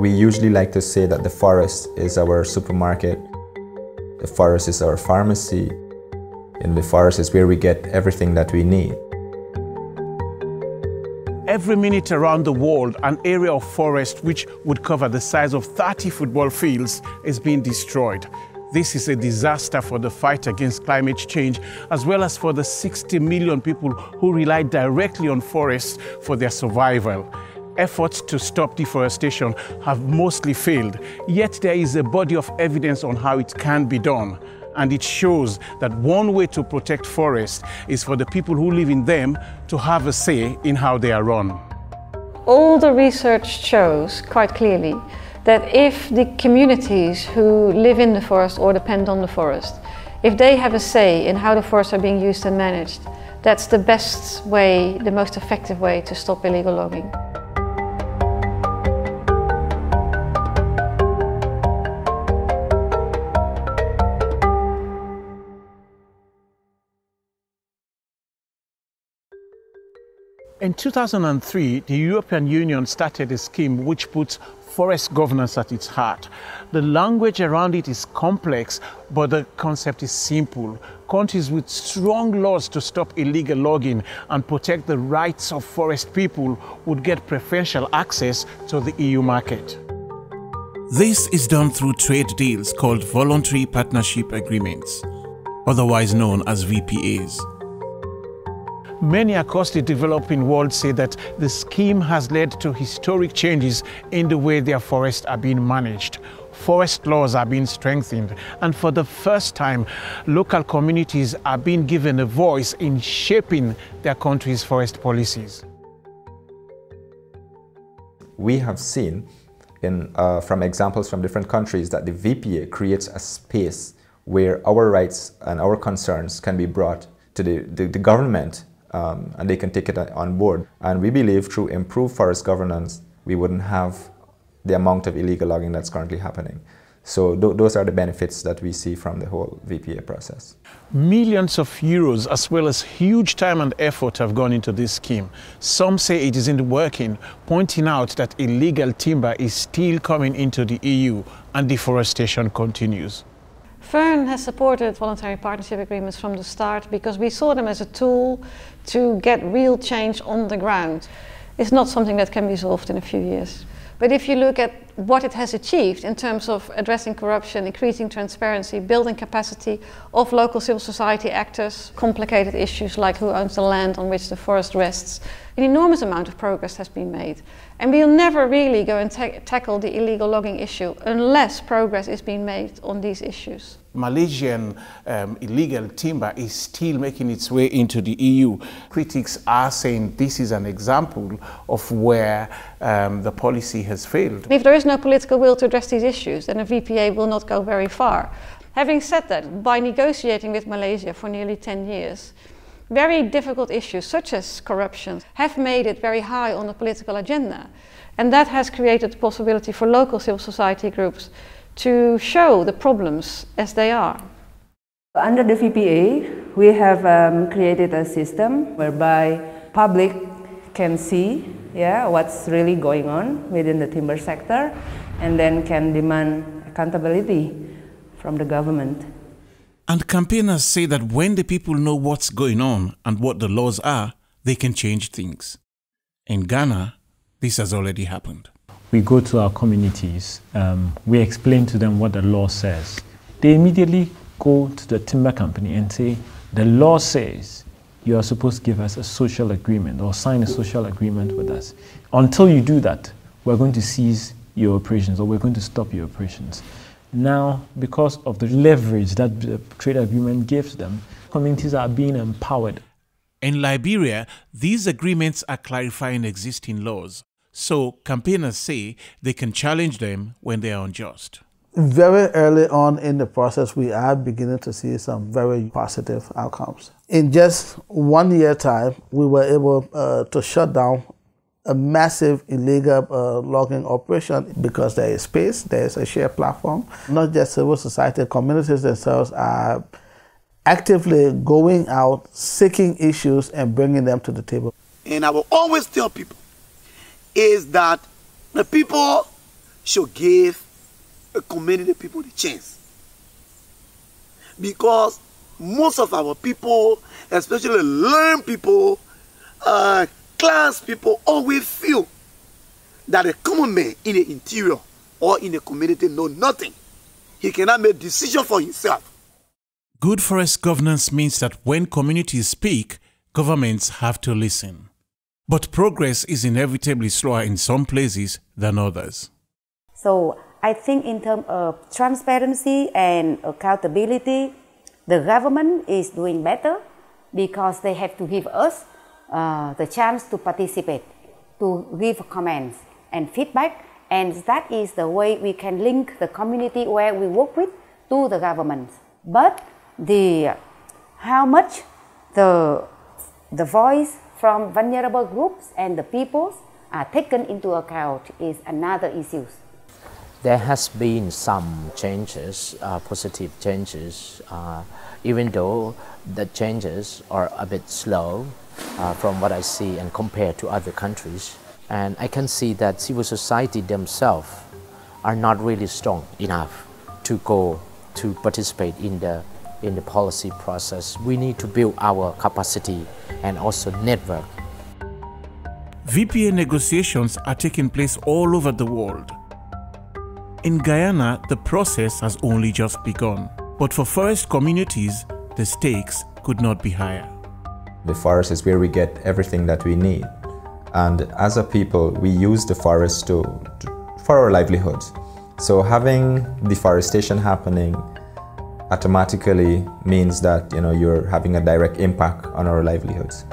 We usually like to say that the forest is our supermarket, the forest is our pharmacy, and the forest is where we get everything that we need. Every minute around the world, an area of forest which would cover the size of 30 football fields is being destroyed. This is a disaster for the fight against climate change, as well as for the 60 million people who rely directly on forests for their survival. Efforts to stop deforestation have mostly failed, yet there is a body of evidence on how it can be done. And it shows that one way to protect forests is for the people who live in them to have a say in how they are run. All the research shows quite clearly that if the communities who live in the forest or depend on the forest, if they have a say in how the forests are being used and managed, that's the best way, the most effective way to stop illegal logging. In 2003, the European Union started a scheme which puts forest governance at its heart. The language around it is complex, but the concept is simple. Countries with strong laws to stop illegal logging and protect the rights of forest people would get preferential access to the EU market. This is done through trade deals called Voluntary Partnership Agreements, otherwise known as VPAs. Many across the developing world say that the scheme has led to historic changes in the way their forests are being managed. Forest laws are being strengthened, and for the first time, local communities are being given a voice in shaping their country's forest policies. We have seen in, uh, from examples from different countries that the VPA creates a space where our rights and our concerns can be brought to the, the, the government um, and they can take it on board. And we believe through improved forest governance, we wouldn't have the amount of illegal logging that's currently happening. So th those are the benefits that we see from the whole VPA process. Millions of euros as well as huge time and effort have gone into this scheme. Some say it isn't working, pointing out that illegal timber is still coming into the EU and deforestation continues. Fern has supported voluntary partnership agreements from the start because we saw them as a tool to get real change on the ground. It's not something that can be solved in a few years. But if you look at what it has achieved in terms of addressing corruption, increasing transparency, building capacity of local civil society actors, complicated issues like who owns the land on which the forest rests, an enormous amount of progress has been made. And we'll never really go and ta tackle the illegal logging issue unless progress is being made on these issues. Malaysian um, illegal timber is still making its way into the EU. Critics are saying this is an example of where um, the policy has failed. If there is no political will to address these issues, then a VPA will not go very far. Having said that, by negotiating with Malaysia for nearly 10 years, very difficult issues such as corruption have made it very high on the political agenda. And that has created the possibility for local civil society groups to show the problems as they are. Under the VPA, we have um, created a system whereby public can see yeah, what's really going on within the timber sector and then can demand accountability from the government. And campaigners say that when the people know what's going on and what the laws are, they can change things. In Ghana, this has already happened. We go to our communities, um, we explain to them what the law says. They immediately go to the timber company and say, the law says you are supposed to give us a social agreement or sign a social agreement with us. Until you do that, we're going to seize your operations or we're going to stop your operations. Now, because of the leverage that the trade agreement gives them, communities are being empowered. In Liberia, these agreements are clarifying existing laws, so campaigners say they can challenge them when they are unjust. Very early on in the process, we are beginning to see some very positive outcomes. In just one year time, we were able uh, to shut down a massive illegal uh, logging operation because there is space, there is a shared platform. Not just civil society, communities themselves are actively going out, seeking issues, and bringing them to the table. And I will always tell people is that the people should give a community people the chance. Because most of our people, especially learned people, uh, class people, always feel that a common man in the interior or in the community know nothing. He cannot make decision for himself. Good forest governance means that when communities speak, governments have to listen. But progress is inevitably slower in some places than others. So I think in terms of transparency and accountability, the government is doing better because they have to give us uh, the chance to participate, to give comments and feedback, and that is the way we can link the community where we work with to the government. But the how much the the voice from vulnerable groups and the peoples are taken into account is another issue. There has been some changes, uh, positive changes, uh, even though the changes are a bit slow uh, from what I see and compared to other countries. And I can see that civil society themselves are not really strong enough to go to participate in the in the policy process. We need to build our capacity and also network. VPA negotiations are taking place all over the world. In Guyana, the process has only just begun, but for forest communities, the stakes could not be higher. The forest is where we get everything that we need. And as a people, we use the forest to, to for our livelihoods. So having deforestation happening automatically means that you know you're having a direct impact on our livelihoods.